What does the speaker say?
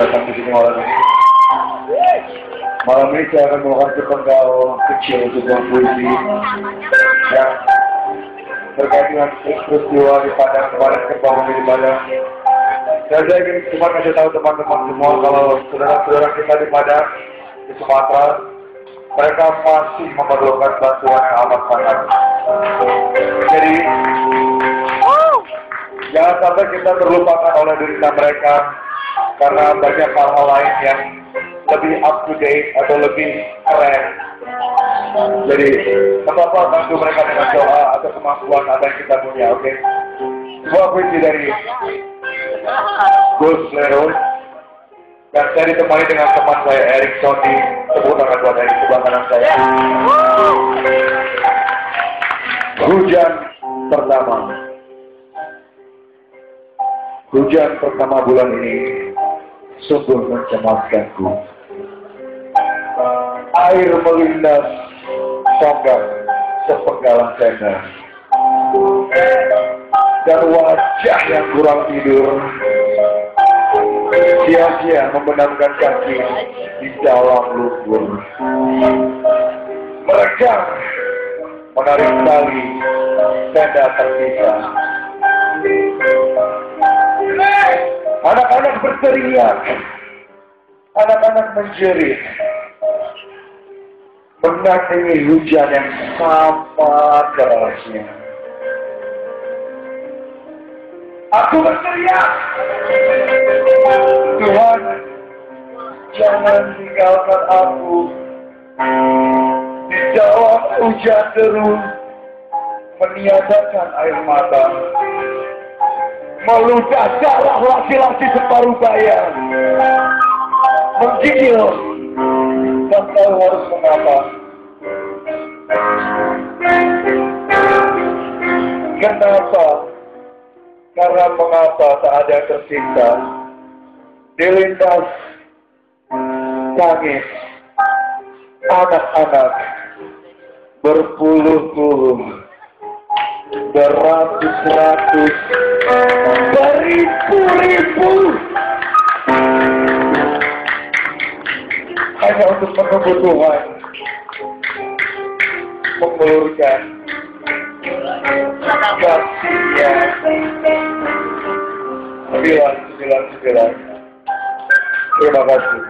datang sini malam ini. Malam ini saya akan melakukan sepenggal kecil sebuah puisi yang terkait dengan peristiwa di Padang kemarin kembang di Padang. Dan saya ingin cuma kasih tahu teman-teman semua kalau saudara-saudara kita di Padang, di Sumatera, mereka masih memerlukan bantuan yang amat sangat. Jadi, jangan sampai kita terlupakan oleh diri mereka karena banyak hal-hal lain yang lebih up to date atau lebih keren. Jadi, apa-apa bantu mereka dengan doa atau kemampuan apa yang kita punya, oke? Okay? Sebuah puisi dari Gus Lero dan saya ditemani dengan teman saya Eric Sony tepuk tangan buat Eric sebelah kanan saya hujan pertama hujan pertama bulan ini sungguh mencemaskanku air melindas tonggak sepenggalan tenda. Dan wajah yang kurang tidur sia-sia membenamkan kaki di dalam lumpur. Mereka menarik tali tenda terpisah anak-anak berteriak anak-anak menjerit menandingi hujan yang sama kerasnya Aku berteriak, Tuhan, jangan tinggalkan aku. Di dalam hujan deru, meniadakan air mata. Meludah darah laki-laki separuh bayan. Menggigil, dan tahu harus mengapa. Kenapa? karena mengapa tak ada yang tersisa dilindas tangis anak-anak berpuluh-puluh beratus-ratus beribu-ribu hanya untuk menunggu Tuhan mengulurkan kasihnya sembilan sembilan sembilan terima kasih